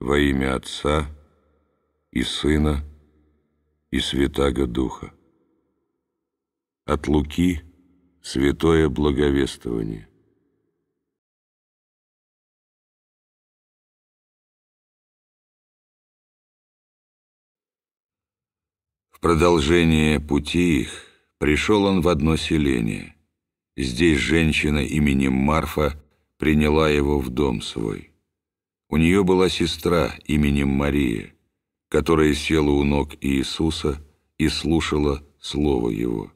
Во имя Отца и Сына и Святаго Духа. От Луки Святое Благовествование. В продолжение пути их пришел он в одно селение. Здесь женщина именем Марфа приняла его в дом свой. У нее была сестра именем Мария, которая села у ног Иисуса и слушала Слово Его.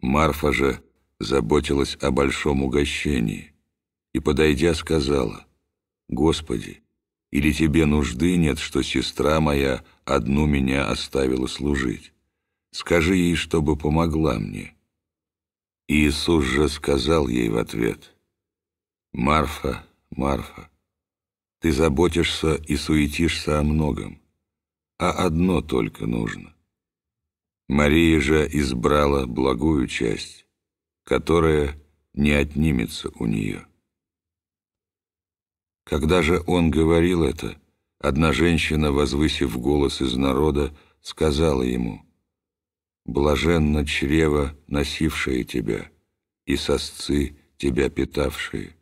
Марфа же заботилась о большом угощении и, подойдя, сказала, «Господи, или тебе нужды нет, что сестра моя одну меня оставила служить? Скажи ей, чтобы помогла мне». Иисус же сказал ей в ответ, «Марфа, Марфа, ты заботишься и суетишься о многом, а одно только нужно. Мария же избрала благую часть, которая не отнимется у нее. Когда же он говорил это, одна женщина, возвысив голос из народа, сказала ему, «Блаженно чрево, носившее тебя, и сосцы, тебя питавшие».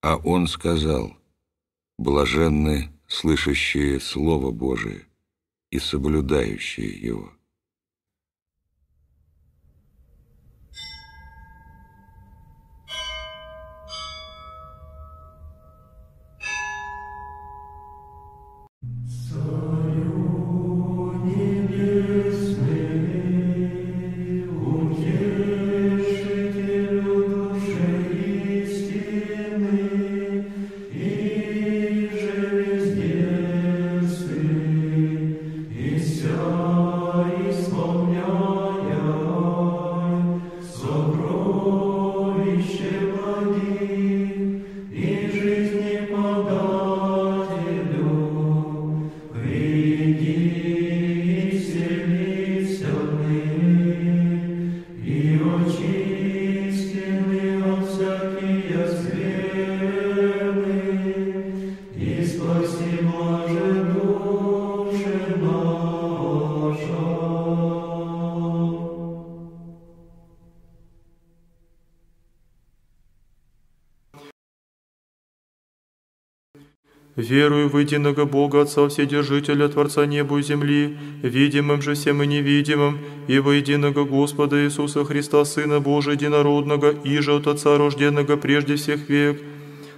А он сказал, Блаженны слышащие Слово Божие и соблюдающие его. Верую в единого Бога, Отца Вседержителя, Творца неба и земли, видимым же всем и невидимым, и во единого Господа Иисуса Христа, Сына Божия Единородного, и же от Отца рожденного прежде всех век,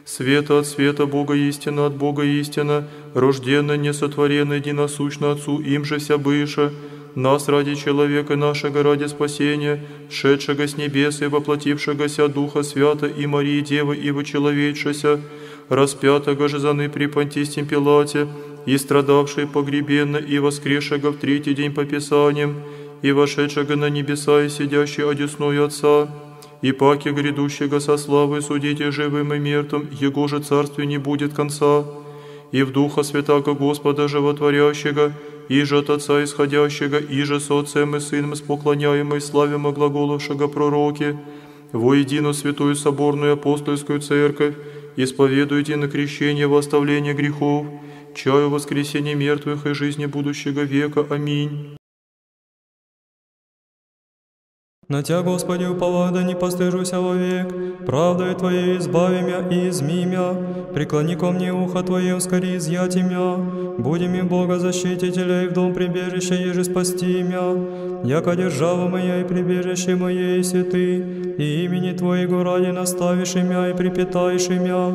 света от света Бога истина, от Бога истина, рожденный, несотворенный, единосущно Отцу, им же вся быша, нас ради человека нашего, ради спасения, шедшего с небес и воплотившегося Духа Свята и Марии Девы и вочеловечася, распятого же заны при Понтистем Пилате, и страдавший погребенно, и воскресшего в третий день по Писаниям, и вошедшего на небеса, и сидящий одесную Отца, и паки грядущего со славой судите живым и мертвым, Его же царствию не будет конца, и в Духа Святаго Господа Животворящего, и же от Отца исходящего, и же с Отцем и Сыном споклоняемой славимо глаголовшего пророки, во единую святую соборную апостольскую церковь, исповедуйте на крещение во оставление грехов, чаю воскресения мертвых и жизни будущего века. Аминь. На Тя, Господи, уповаю, да не постыжуся вовек, правдой Твоей избави мя и изми мя, преклони ко мне ухо Твое, ускори изъяти мя, будем и Бога защитителя, и в дом прибежища еже спасти мя, яко держава моя и прибежище мое, если Ты, и имени Твоего ради наставишь мя и припитаешь мя,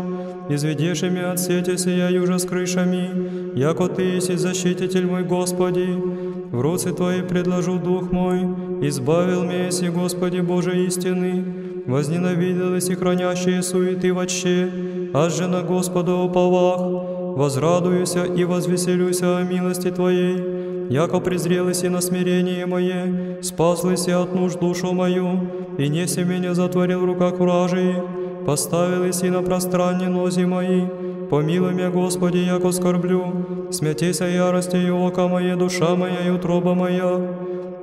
изведешь мя от сети сия южа с крышами, яко Ты есть защититель мой, Господи, в руцы Твои предложу дух мой, избавил меня, если Господи Боже истины, возненавиделись и хранящие суеты вообще, аж же на Господа уповах, возрадуюся и возвеселюся о милости Твоей, яко презрелись и на смирение мое, спаслись от нужд душу мою, и неси меня затворил в руках вражии, поставились и на пространне нози мои, Помилуй меня, Господи, яко скорблю, смятейся ярости и ока моя, душа моя и утроба моя,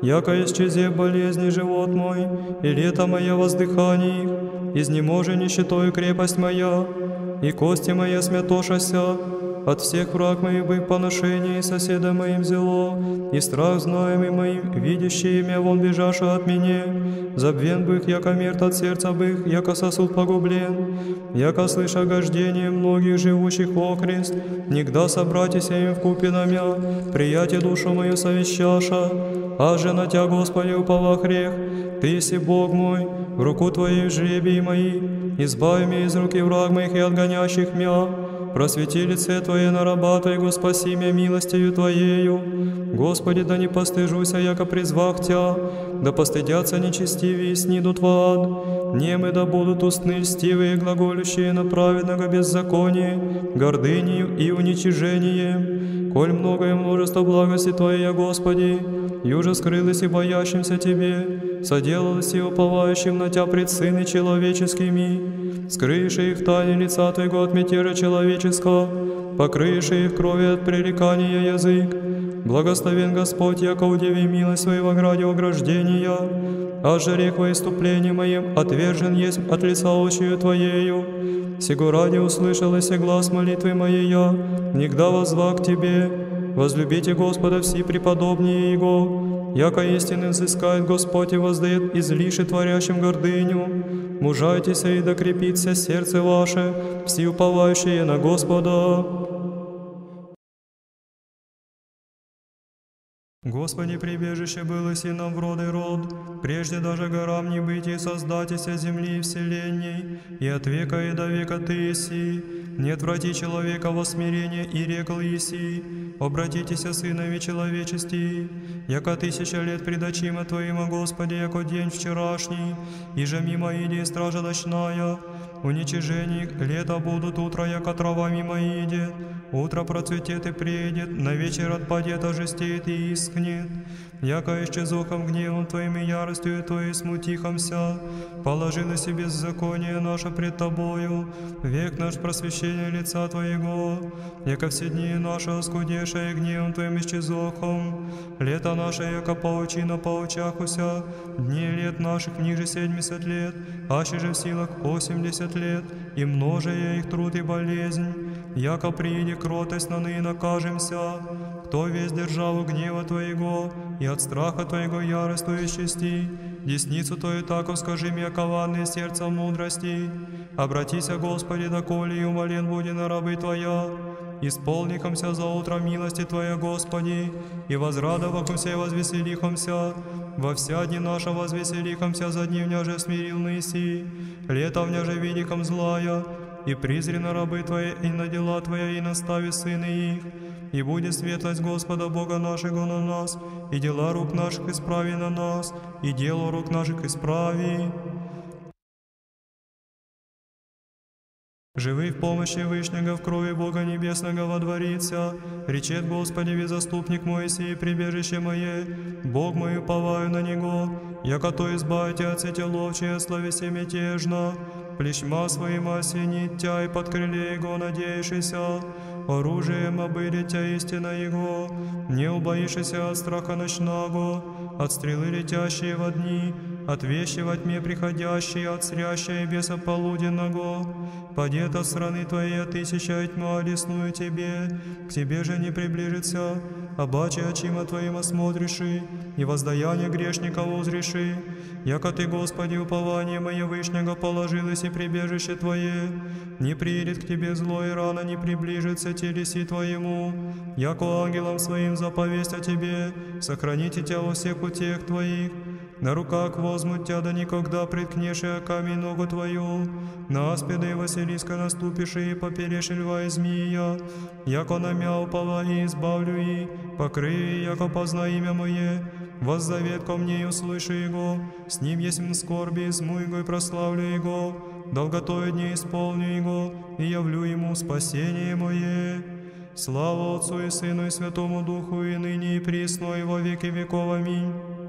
яко исчезе болезни живот мой, и лето мое воздыханий, изнеможи нищетою крепость моя, и кости моя смятошася, от всех враг моих бык поношение, и соседа моим зело, и страх знаемый моим, видящий имя вон бежаша от меня. Забвен бых, яко мертв от сердца бых, яко сосуд погублен, яко слыша гождение многих живущих окрест, нигда собратися им в купе намя, приятие душу мою совещаша, а же на Тя, Господи, упова грех, Ты есть Бог мой, в руку Твою жребий мои, избави меня из руки враг моих и отгонящих мя, просвети лице Твое на раба Твоего, спаси меня милостью Твоею. Господи, да не постыжуся, яко призвах Тя, да постыдятся нечестивые, снидут в ад. Немы да будут устны льстивые, глаголющие на праведного беззаконие, гордынью и уничижением. Коль многое множество благости Твоей, Господи, юже скрылось и боящимся Тебе, соделалось и уповающим на Тя пред сыны человеческими, скрывши их тайны лица Твоего от мятежа человеческого, покрывши их крови от пререкания язык. Благословен Господь, яко удиви милость своего граде ограждения, а же рех во иступлении моим отвержен есть от лица очию Твоею. Сего ради услышалась и глаз молитвы моей я, нигда воззвал к Тебе, возлюбите Господа все преподобнее Его, яко истины взыскает Господь и воздает излиши творящим гордыню. Мужайтеся и докрепится сердце ваше, все уповающие на Господа. Господи, прибежище было синам в род и род, прежде даже горам не быть и создатися земли и вселенной, и от века и до века Ты еси, не отврати человека во смирение и рекл еси, обратитесь сынами человечести, яко тысяча лет предочима Твоима, Господи, яко день вчерашний, и же мимо иди стража ночная, уничижений лето будут утро, яко трава мимо идет, утро процветет и приедет, на вечер отпадет, ожестеет и искнет, яко исчезохом гневом Твоим и яростью Твоей смутихомся, положила себе беззаконие наше пред Тобою, век наш просвещение лица Твоего, яко все дни наши оскудешие гневом Твоим исчезохом, лето наше, яко паучина паучахуся, дни лет наших ниже семьдесят лет, аще же в силах восемьдесят лет, и множая их труд и болезнь, яко прииди кротость на ныне накажемся, кто весь державу гнева Твоего и от страха Твоего яростью исчисти, десницу Твою тако скажи мне коварное сердце мудрости, обратися, Господи, доколе и умолен буди на рабы Твоя, исполнихомся за утро милости Твоя, Господи, и возрадовахомся и возвеселихомся, во вся дни наша возвеселихомся за дни вняже смирил Ныси, лето вняже видихом злая, и призрено рабы Твои, и на дела Твоя, и настави сыны их, и будет светлость Господа Бога нашего на нас, и дела рук наших исправи на нас, и дело рук наших исправи. Живый в помощи Вышнего в крови Бога Небесного водворится, речет Господи, заступник мой сей, прибежище мое, Бог мой, уповаю на Него, яко то избавите от сети ловчие, словесе мятежно, плещма своим осенит тя и под крыле Его надеешься, оружием обыдет тя истина Его, не убоишься от страха ночного, от стрелы летящие во дни, от вещи во тьме приходящие, от срящей беса полуденного, падет от страны Твоей тысяча тьма лесную Тебе, к Тебе же не приближится, обаче очима Твоим осмотриши, и воздаяние грешника узреши, яко Ты, Господи, упование мое вышнего положилось и прибежище Твое, не приедет к Тебе зло и рано не приближится телеси Твоему, яко ангелам Своим заповесть о Тебе, сохраните Тебя во всех путях Твоих, на руках возьмут Тя, да никогда приткнешь камень ногу Твою, на аспида и Василиска наступишь и поперешь льва и змея, яко намя упала и избавлю и, покрый, яко позна имя Мое, воззовет ко мне и услыши Его, с Ним есть скорби, изму Его и прославлю Его, долготою дни исполню Его, и явлю Ему спасение Мое. Слава Отцу и Сыну и Святому Духу, и ныне и присно, и во веки веков. Аминь.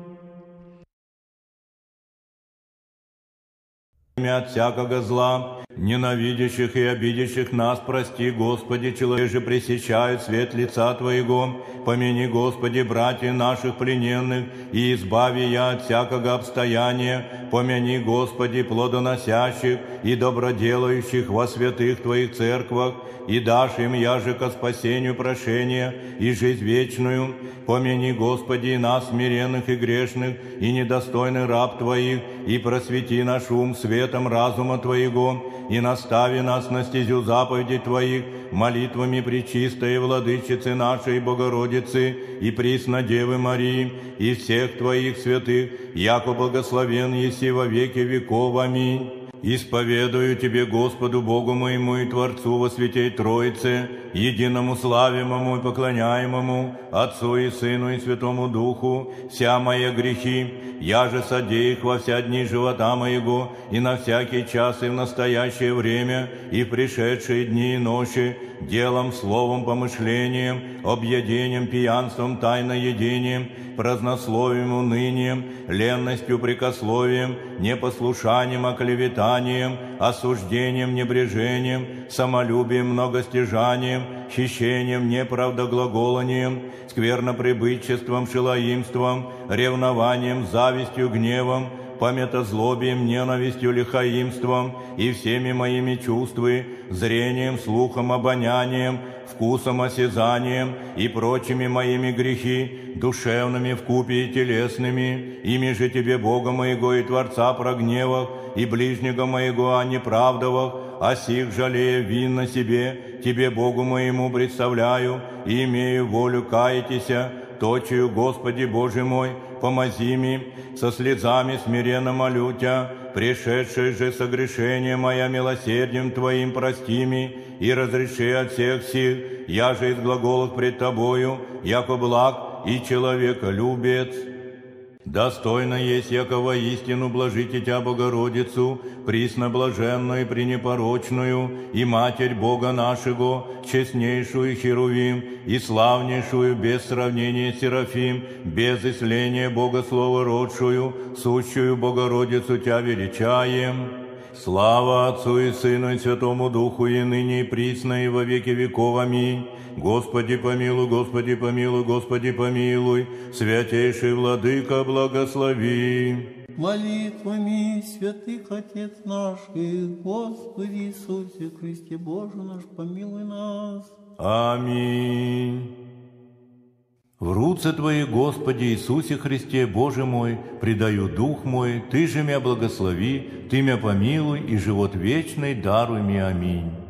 От всякого зла, Ненавидящих и обидящих нас прости, Господи, человек же пресечают свет лица Твоего. Помяни, Господи, братьев наших плененных, и избави я от всякого обстояния. Помяни, Господи, плодоносящих и доброделающих во святых Твоих церквах, и дашь им яже ко спасению прошения и жизнь вечную. Помяни, Господи, нас, смиренных и грешных, и недостойный раб Твоих, и просвети наш ум светом разума Твоего, и настави нас на стезю заповедей Твоих, молитвами Пречистой Владычицы нашей Богородицы и Преснодевы Марии, и всех Твоих святых, яко благословен еси во веки веков. Аминь. Исповедую Тебе, Господу Богу моему и Творцу во святей Троице, единому славимому и поклоняемому, Отцу и Сыну и Святому Духу, вся мои грехи, я же содей их во вся дни живота моего, и на всякий час и в настоящее время, и пришедшие дни и ночи, делом, словом, помышлением, объедением, пьянством, тайноедением, празднословием, унынием, ленностью, прикословием, непослушанием, оклеветанием, осуждением, небрежением, самолюбием, многостяжанием, хищением, неправдоглаголанием, скверноприбытчеством, шилоимством, ревнованием, завистью, гневом, памятозлобием, ненавистью, лихаимством и всеми моими чувствами, зрением, слухом, обонянием, вкусом, осязанием и прочими моими грехи, душевными, вкупе и телесными, ими же Тебе, Бога моего и Творца, прогневах, и ближнего моего о неправдовах, о сих жалея вин на себе, Тебе, Богу моему, представляю, и имею волю каятися, точию, Господи Боже мой, помози ми, со слезами смиренно молю Тя, пришедшее же согрешение моя милосердием Твоим прости ми, и разреши от всех сил, я же из глаголов пред Тобою, яко благ и человеколюбец. Достойно есть якого истину блажите Тя Богородицу, присноблаженную и пренепорочную, и Матерь Бога нашего, честнейшую Херувим, и славнейшую без сравнения Серафим, без исления Бога Слова родшую, сущую Богородицу Тя величаем. Слава Отцу и Сыну и Святому Духу, и ныне и присно, и во веки веков. Аминь. Господи помилуй, Господи помилуй, Господи помилуй, Святейший Владыка, благослови. Молитвами святых Отец наших, Господи Иисусе Христе Боже наш, помилуй нас. Аминь. В руце Твои, Господи Иисусе Христе, Боже мой, предаю дух мой, Ты же меня благослови, Ты меня помилуй, и живот вечный даруй мне. Аминь.